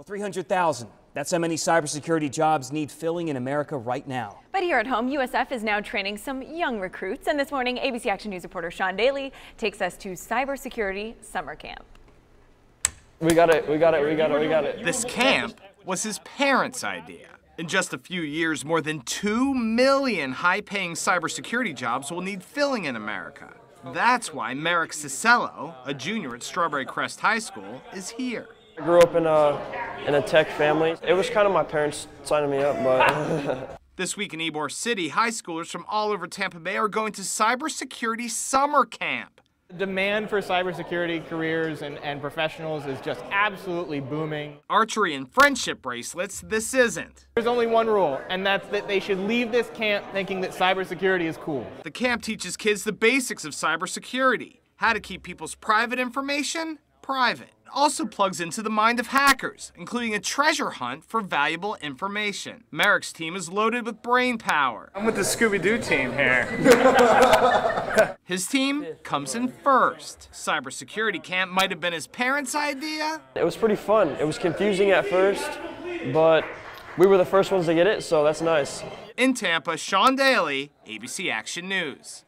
Well, 300,000. That's how many cybersecurity jobs need filling in America right now. But here at home, USF is now training some young recruits. And this morning, ABC Action News reporter Sean Daly takes us to cybersecurity summer camp. We got it, we got it, we got it, we got it. This camp was his parents' idea. In just a few years, more than 2 million high paying cybersecurity jobs will need filling in America. That's why Merrick Cicello, a junior at Strawberry Crest High School, is here. I grew up in a, in a tech family. It was kind of my parents signing me up, but. this week in Ybor City, high schoolers from all over Tampa Bay are going to cybersecurity summer camp. Demand for cybersecurity careers and, and professionals is just absolutely booming. Archery and friendship bracelets, this isn't. There's only one rule, and that's that they should leave this camp thinking that cybersecurity is cool. The camp teaches kids the basics of cybersecurity, how to keep people's private information private. It Also plugs into the mind of hackers, including a treasure hunt for valuable information. Merrick's team is loaded with brain power. I'm with the Scooby-Doo team here. his team comes in first. Cybersecurity camp might have been his parents' idea. It was pretty fun. It was confusing at first, but we were the first ones to get it, so that's nice. In Tampa, Sean Daly, ABC Action News.